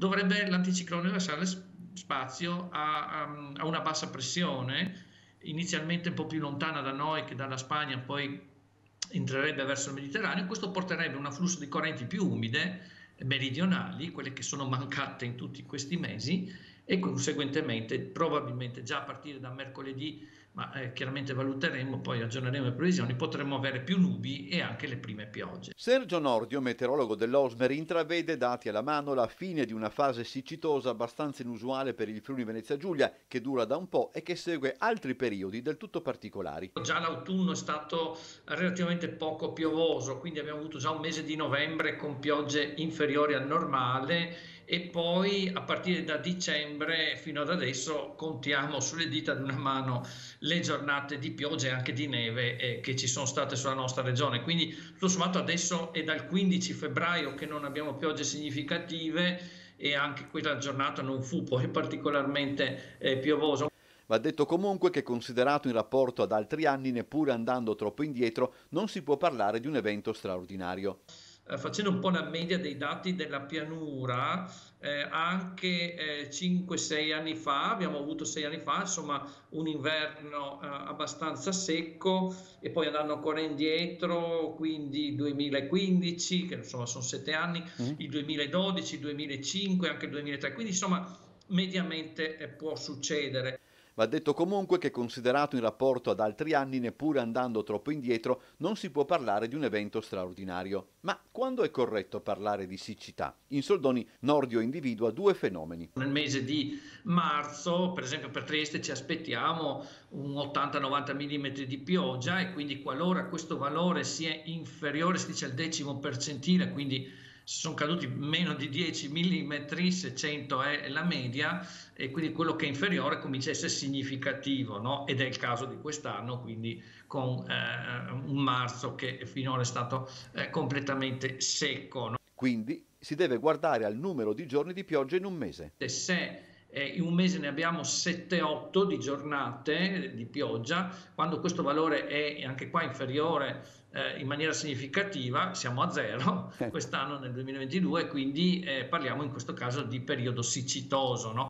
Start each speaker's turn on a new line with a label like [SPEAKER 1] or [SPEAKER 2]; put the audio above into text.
[SPEAKER 1] dovrebbe l'anticiclone lasciare spazio a, a, a una bassa pressione, inizialmente un po' più lontana da noi che dalla Spagna, poi entrerebbe verso il Mediterraneo, questo porterebbe un afflusso di correnti più umide meridionali, quelle che sono mancate in tutti questi mesi e conseguentemente probabilmente già a partire da mercoledì ma eh, chiaramente valuteremo, poi aggiorneremo le previsioni, potremmo avere più nubi e anche le prime piogge.
[SPEAKER 2] Sergio Nordio, meteorologo dell'Osmer, intravede dati alla mano la fine di una fase siccitosa abbastanza inusuale per il Friuli Venezia Giulia, che dura da un po' e che segue altri periodi del tutto particolari.
[SPEAKER 1] Già l'autunno è stato relativamente poco piovoso, quindi abbiamo avuto già un mese di novembre con piogge inferiori al normale e poi a partire da dicembre fino ad adesso contiamo sulle dita di una mano le giornate di pioggia e anche di neve eh, che ci sono state sulla nostra regione. Quindi tutto sommato adesso è dal 15 febbraio che non abbiamo piogge significative e anche quella giornata non fu poi particolarmente eh, piovosa.
[SPEAKER 2] Va detto comunque che considerato in rapporto ad altri anni, neppure andando troppo indietro, non si può parlare di un evento straordinario.
[SPEAKER 1] Eh, facendo un po' la media dei dati della pianura, eh, anche eh, 5-6 anni fa, abbiamo avuto 6 anni fa, insomma, un inverno eh, abbastanza secco e poi andando ancora indietro, quindi 2015, che insomma sono 7 anni, mm. il 2012, 2005, anche il 2003, quindi insomma mediamente eh, può succedere.
[SPEAKER 2] Va detto comunque che considerato in rapporto ad altri anni, neppure andando troppo indietro, non si può parlare di un evento straordinario. Ma quando è corretto parlare di siccità? In soldoni Nordio individua due fenomeni.
[SPEAKER 1] Nel mese di marzo, per esempio per Trieste, ci aspettiamo un 80-90 mm di pioggia e quindi qualora questo valore sia inferiore, si dice al decimo percentile, quindi sono caduti meno di 10 mm se 100 è la media e quindi quello che è inferiore comincia a essere significativo no? ed è il caso di quest'anno quindi con eh, un marzo che finora è stato eh, completamente secco. No?
[SPEAKER 2] Quindi si deve guardare al numero di giorni di pioggia in un mese.
[SPEAKER 1] Se eh, in un mese ne abbiamo 7-8 di giornate di pioggia, quando questo valore è anche qua inferiore eh, in maniera significativa, siamo a zero eh. quest'anno nel 2022, quindi eh, parliamo in questo caso di periodo siccitoso. No?